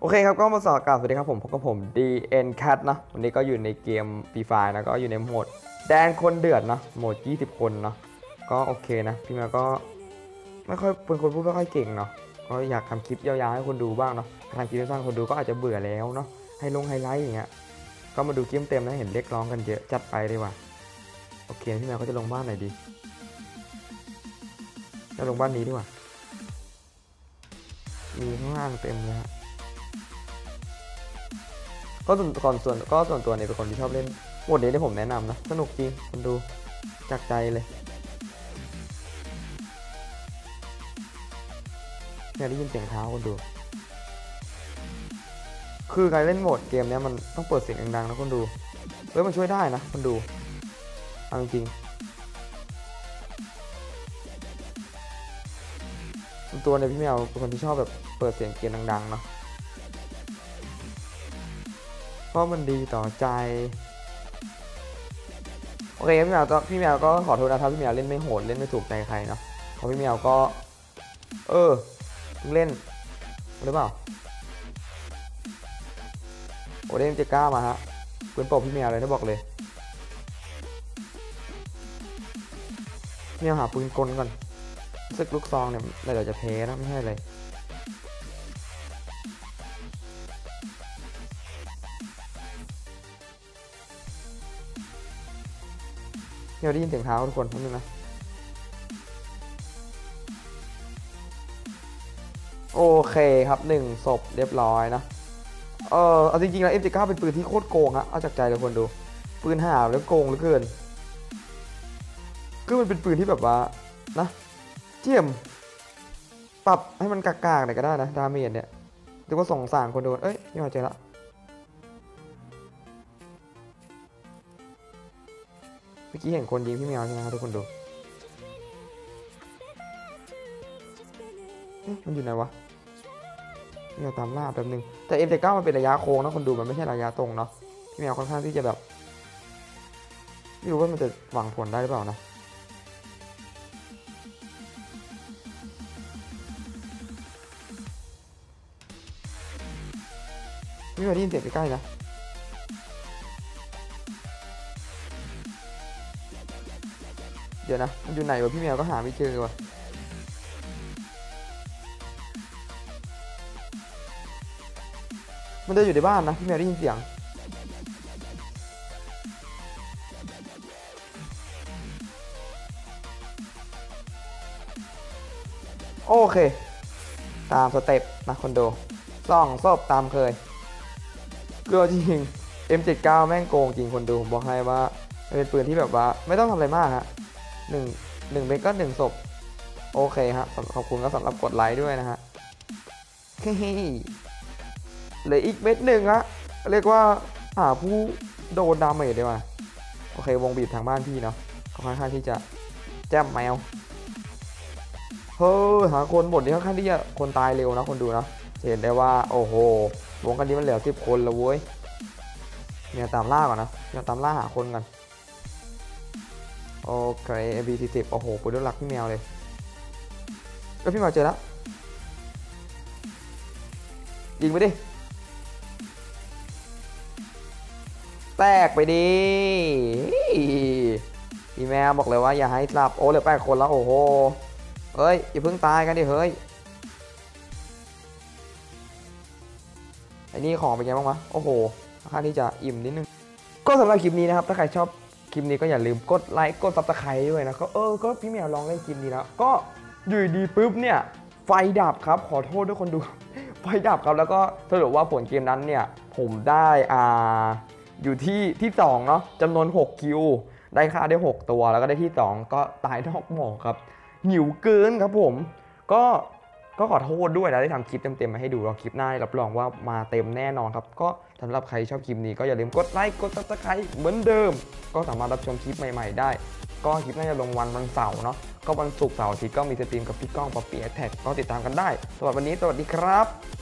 โอเคครับก็มาสอบกลับสวัสดีครับผมพบกับผม DN Cat นะวันนี้ก็อยู่ในเกม Free Fire นะก็อยู่ในโหมดแดนคนเดือดนะโหมด 20 คนเนาะก็โอเคนะ พี่มวก็ไม่ค่อยเป็นคนพูดไม่ค่อยเก่งเนาะก็อยากทำคลิปยาวๆให้คนดูบ้างเนาะทำคลิปสั้นๆคนดูก็อาจจะเบื่อแล้วเนาะให้ลงไฮไลท์อย่างเงี้ยก็มาดูเกมเต็มนะเห็นเรียกร้องกันเยอะจัดไปดีกว่าโอเคพี่แมวก็จะลงบ้านไหนดีจะลงบ้านนี้ดีกว่ามีข้างล่างเต็มเลยฮะ ก็ส่วนก่อนส่วนก็ส่วนตัวเนี่ยเป็นคนที่ชอบเล่นโหมดนี้ที่ผมแนะนำนะ สนุกจริงคนดูจากใจเลยเนี่ยได้ยินเสียงเท้าคนดู คือการเล่นโหมดเกมเนี้ยมันต้องเปิดเสียงดังๆนะคนดูเฮ้ยมันช่วยได้นะคนดูเอาจริงๆส่วนตัวเนี่ยพี่แมวเป็นคนที่ชอบแบบเปิดเสียงเกมดังๆเนาะ เพราะมันดีต่อใจ โอเคพี่แมวก็พี่แมวก็ขอโทษนะถ้าพี่แมวเล่นไม่โหดเล่นไม่ถูกใจใครเนาะเพราะพี่แมวก็ เออเล่นหรือเปล่าโอเดมเจก้ามาฮะปืนโปกพี่แมวเลยนะบอกเลยพี่แมวหาปืนกลก่อนซึกลูกซองเนี่ยเดี๋ยวจะเทนะไม่ใช่เลย เดี๋ยวได้ยินเสียงเท้าทุกคนแป๊บนึงนะ โอเคครับหนึ่งศพเรียบร้อยนะ เออเอาจริงๆแล้ว F79 เป็นปืนที่โคตรโกงฮะเอาจากใจเลยคนดู ปืนหาแล้วโกงเหลือเกิน คือมันเป็นปืนที่แบบว่า นะ เจียม ปรับให้มันกากๆหน่อยก็ได้นะ ดาเมจเนี่ยหรือว่าส่งสารคนดูเอ้ยนี่มาเจอละ มื่อกี้เห็นคนยิงพี่แมวใช่ไหมครับทุกคนดูมันอยู่ไหนวะพี่แมวตามล่าแป๊บนึง แต่ M79 มันเป็นระยะโค้งนะคนดูมันไม่ใช่ระยะตรงเนาะพี่แมวค่อนข้างที่จะแบบไม่รู้ว่ามันจะหวังผลได้หรือเปล่านะพี่แมวได้ยินเสียงใกล้ๆนะ เดี๋ยวนะ มันอยู่ไหนวะพี่แมวก็หาไม่เจอวะมันจะอยู่ในบ้านนะพี่แมวได้ยินเสียง โอเค ตามสเต็ปนะคนดูส่องศพตามเคยเกลือจริง M79 แม่งโกงจริงคนดูผมบอกให้ว่า เป็นปืนที่แบบว่า ไม่ต้องทำอะไรมากฮะ หนึ่งหนึ่งเมก็หนึ่งศพโอเคฮะขอบคุณก็สำหรับกดไลค์ด้วยนะฮะเฮ้ยเหลืออีกเม็ดหนึ่งฮะเรียกว่าหาผู้โดนดาเมจดีกว่าโอเควงบีบทางบ้านพี่เนาะก็ค่อนข้างที่จะแจ่มแมวเฮ้ยหาคนบทนี้ค่อนข้างที่จะคนตายเร็วนะคนดูนะจะเห็นได้ว่าโอ้โหวงกันนี้มันเหลือสิบคนแล้วเว้ยเนี่ยตามล่าก่อนนะเนี่ยตามล่าหาคนกัน โอเค MP40 โอ้โหปืนด้วยหลักพี่แมวเลยก็พี่แมวเจอแล้ว ยิงไปดิ แตกไปดิพี่แมวบอกเลยว่าอย่าให้สลับ โอ้เหลือแปดคนแล้วโอ้โห เฮ้ย อย่าเพิ่งตายกันดิเฮ้ยไอ้นี่ของเป็นไงบ้างวะ โอ้โหค่าที่จะอิ่มนิดนึง ก็สำหรับคลิปนี้นะครับ ถ้าใครชอบ คลิปนี้ก็อย่าลืมกดไลค์กด subscribe ด้วยนะก็เออก็พี่แมวลองเล่นคลิปนี้แล้วก็อยู่ดีปุ๊บเนี่ยไฟดับครับขอโทษด้วยคนดู ไฟดับครับแล้วก็สรุปว่าผลเกมนั้นเนี่ยผมได้อ่าอยู่ที่ที่2เนาะจำนวน 6 kill ได้ค่าได้ 6 ตัวแล้วก็ได้ที่ 2 ก็ตายนอกหมอกครับหิวเกินครับผม ก็ ก็ขอโทษด้วยนะได้ทำคลิปเต็มๆมาให้ดูรอคลิปหน้ารับรองว่ามาเต็มแน่นอนครับ ก็สำหรับใครชอบคลิปนี้ก็อย่าลืมกดไลค์กด subscribe เหมือนเดิม ก็สามารถรับชมคลิปใหม่ๆ ได้ ก็คลิปน่าจะลงวันวันเสาร์เนาะก็วันศุกร์เสาร์อาทิตย์ก็มีสตรีมกับพี่ก้องปอเปียแท็กก็ติดตามกันได้สำหรับวันนี้สวัสดีครับ